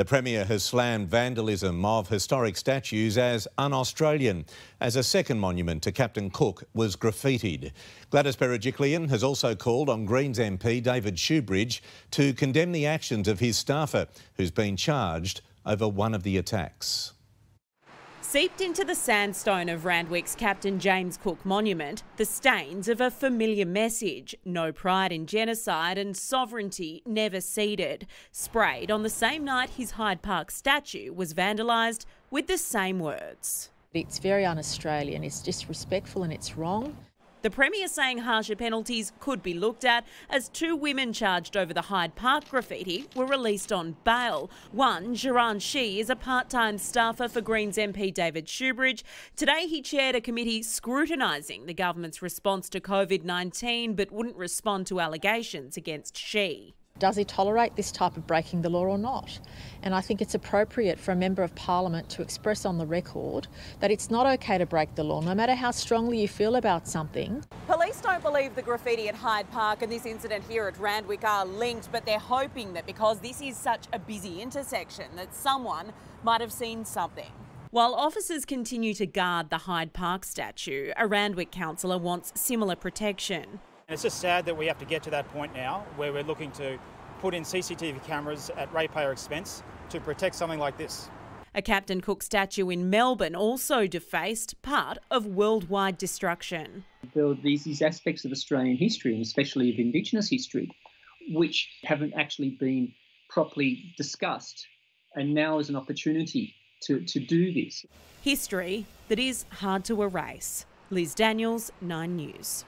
The Premier has slammed vandalism of historic statues as un Australian, as a second monument to Captain Cook was graffitied. Gladys Berejiklian has also called on Greens MP David Shoebridge to condemn the actions of his staffer, who's been charged over one of the attacks. Seeped into the sandstone of Randwick's Captain James Cook Monument, the stains of a familiar message no pride in genocide and sovereignty never ceded. Sprayed on the same night his Hyde Park statue was vandalised with the same words. It's very un Australian, it's disrespectful and it's wrong. The Premier saying harsher penalties could be looked at as two women charged over the Hyde Park graffiti were released on bail. One, Xiaoran Shi, is a part time staffer for Greens MP David Shoebridge. Today he chaired a committee scrutinising the government's response to COVID 19 but wouldn't respond to allegations against Shi. Does he tolerate this type of breaking the law or not? And I think it's appropriate for a Member of Parliament to express on the record that it's not okay to break the law, no matter how strongly you feel about something. Police don't believe the graffiti at Hyde Park and this incident here at Randwick are linked, but they're hoping that because this is such a busy intersection, that someone might have seen something. While officers continue to guard the Hyde Park statue, a Randwick councillor wants similar protection. And it's just sad that we have to get to that point now where we're looking to put in CCTV cameras at ratepayer expense to protect something like this. A Captain Cook statue in Melbourne also defaced part of worldwide destruction. There are these, these aspects of Australian history, and especially of Indigenous history, which haven't actually been properly discussed. And now is an opportunity to, to do this. History that is hard to erase. Liz Daniels, 9 News.